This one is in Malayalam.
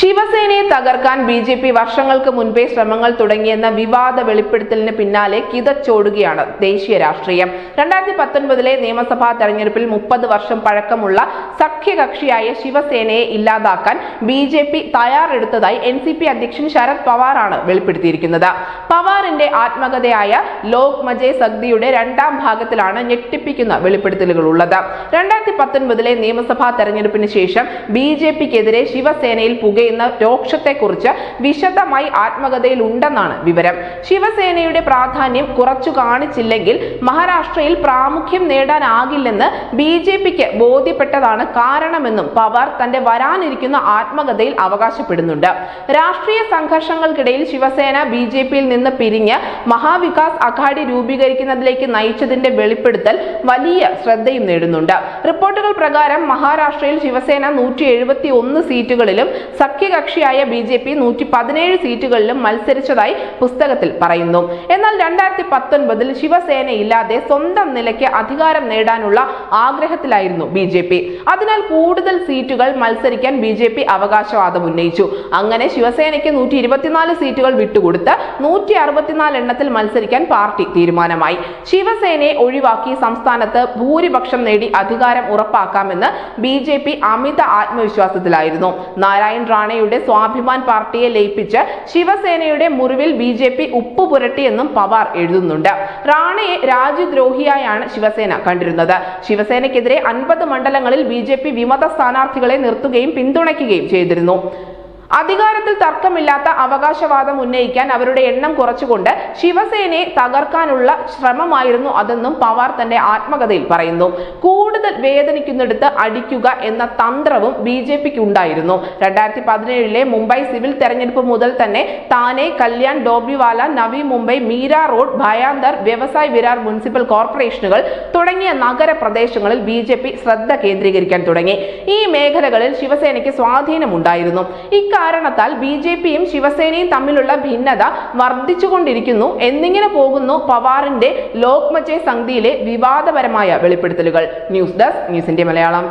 ശിവസേനയെ തകർക്കാൻ ബി ജെ പി വർഷങ്ങൾക്ക് മുൻപേ ശ്രമങ്ങൾ തുടങ്ങിയെന്ന വിവാദ വെളിപ്പെടുത്തലിന് പിന്നാലെ കിതച്ചോടുകയാണ് ദേശീയ രാഷ്ട്രീയം. രണ്ടായിരത്തി പത്തൊൻപതിലെ നിയമസഭാ തെരഞ്ഞെടുപ്പിൽ മുപ്പത് വർഷം പഴക്കമുള്ള സഖ്യകക്ഷിയായ ശിവസേനയെ ഇല്ലാതാക്കാൻ ബി ജെ പി തയ്യാറെടുത്തതായി എൻ സി പി അധ്യക്ഷൻ ശരത് പവാറാണ് വെളിപ്പെടുത്തിയിരിക്കുന്നത്. പവാറിന്റെ ആത്മകഥയായ ലോക് മജേ സഗ്ദിയുടെ രണ്ടാം ഭാഗത്തിലാണ് ഞെട്ടിപ്പിക്കുന്ന വെളിപ്പെടുത്തലുകൾ ഉള്ളത് രണ്ടായിരത്തി പത്തൊൻപതിലെ നിയമസഭാ തെരഞ്ഞെടുപ്പിന് ശേഷം ബി ജെ പിക്കെതിരെ ശിവസേനയിൽ പുകയുന്ന രോക്ഷത്തെക്കുറിച്ച് വിശദമായി ആത്മകഥയിൽ ഉണ്ടെന്നാണ് വിവരം. ശിവസേനയുടെ പ്രാധാന്യം കുറച്ചു കാണിച്ചില്ലെങ്കിൽ മഹാരാഷ്ട്രയിൽ പ്രാമുഖ്യം നേടാനാകില്ലെന്ന് ബി ജെ പിക്ക് ബോധ്യപ്പെട്ടതാണ് കാരണമെന്നും പവാർ തന്റെ വരാനിരിക്കുന്ന ആത്മകഥയിൽ അവകാശപ്പെടുന്നുണ്ട്. രാഷ്ട്രീയ സംഘർഷങ്ങൾക്കിടയിൽ ശിവസേന ബി ജെ പിയിൽ നിന്ന് പിരിഞ്ഞ് മഹാവികാസ് അഘാഡി രൂപീകരിക്കുന്നതിലേക്ക് നയിച്ചതിന്റെ വെളിപ്പെടുത്തൽ വലിയ ശ്രദ്ധയും നേടുന്നുണ്ട്. റിപ്പോർട്ടുകൾ പ്രകാരം മഹാരാഷ്ട്രയിൽ ശിവസേന നൂറ്റി എഴുപത്തി ഒന്ന് സീറ്റുകളിലും സഖ്യകക്ഷിയായ ബി ജെ പി നൂറ്റി പതിനേഴ് സീറ്റുകളിലും മത്സരിച്ചതായി പുസ്തകത്തിൽ പറയുന്നു. എന്നാൽ രണ്ടായിരത്തി പത്തൊൻപതിൽ ശിവസേനയില്ലാതെ സ്വന്തം നിലയ്ക്ക് അധികാരം നേടാനുള്ള ആഗ്രഹത്തിലായിരുന്നു ബി ജെ പി. അതിനാൽ കൂടുതൽ സീറ്റുകൾ മത്സരിക്കാൻ ബി ജെ പി അവകാശവാദം ഉന്നയിച്ചു. അങ്ങനെ ശിവസേനയ്ക്ക് നൂറ്റി ഇരുപത്തിനാല് സീറ്റുകൾ വിട്ടുകൊടുത്ത് നൂറ്റി അറുപത്തിനാല് എണ്ണത്തിൽ മത്സരിക്കാൻ പാർട്ടി തീരുമാനമായി. ശിവസേനയെ ഒഴിവാക്കി സംസ്ഥാനത്ത് ഭൂരിപക്ഷം നേടി അധികാരം ഉറപ്പാക്കാമെന്ന് ബി ജെ പി അമിത ആത്മവിശ്വാസത്തിലായിരുന്നു. നാരായൺ റാണയുടെ സ്വാഭിമാൻ പാർട്ടിയെ ലയിപ്പിച്ച് ശിവസേനയുടെ മുറിവിൽ ബി ജെ പി ഉപ്പ് പുരട്ടിയെന്നും പവാർ എഴുതുന്നുണ്ട്. റാണയെ രാജ്യദ്രോഹിയായാണ് ശിവസേന കണ്ടിരുന്നത്. ശിവസേനയ്ക്കെതിരെ അൻപത് മണ്ഡലങ്ങളിൽ ബി ജെ പി വിമത സ്ഥാനാർത്ഥികളെ നിർത്തുകയും പിന്തുണയ്ക്കുകയും ചെയ്തിരുന്നു. അധികാരത്തിൽ തർക്കമില്ലാത്ത അവകാശവാദം ഉന്നയിക്കാൻ അവരുടെ എണ്ണം കുറച്ചുകൊണ്ട് ശിവസേനയെ തകർക്കാനുള്ള ശ്രമമായിരുന്നു അതെന്നും പവാർ തന്റെ ആത്മകഥയിൽ പറയുന്നു. കൂടുതൽ വേദനിക്കുന്നിടത്ത് അടിക്കുക എന്ന തന്ത്രവും ബി ജെ പിക്ക് ഉണ്ടായിരുന്നു രണ്ടായിരത്തി പതിനേഴിലെ മുംബൈ സിവിൽ തെരഞ്ഞെടുപ്പ് മുതൽ തന്നെ താനെ കല്യാൺ ഡോബിവാല നവി മുംബൈ മീര റോഡ് ഭയാന്തർ വ്യവസായ് വിരാർ മുനിസിപ്പൽ കോർപ്പറേഷനുകൾ തുടങ്ങിയ നഗര പ്രദേശങ്ങളിൽ ബി ജെ പി ശ്രദ്ധ കേന്ദ്രീകരിക്കാൻ തുടങ്ങി. ഈ മേഖലകളിൽ ശിവസേനയ്ക്ക് സ്വാധീനമുണ്ടായിരുന്നു. ഇക്കാരണത്താൽ ബി ജെ പിയും ശിവസേനയും തമ്മിലുള്ള ഭിന്നത വർദ്ധിച്ചുകൊണ്ടിരിക്കുന്നു. എന്നിങ്ങനെ പോകുന്നു പവാറിന്റെ ലോക്മച്ചെ സന്ധിയിലെ വിവാദപരമായ വെളിപ്പെടുത്തലുകൾ. News desk news India Malayalam.